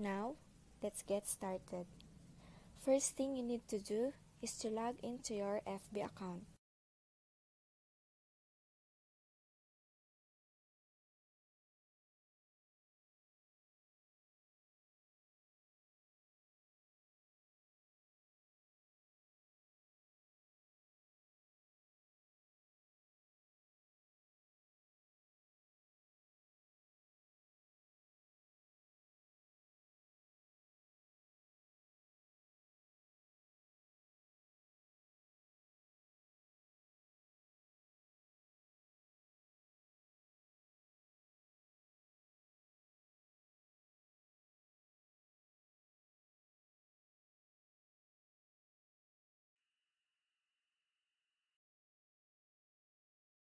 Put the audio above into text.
Now, let's get started. First thing you need to do is to log into your FB account.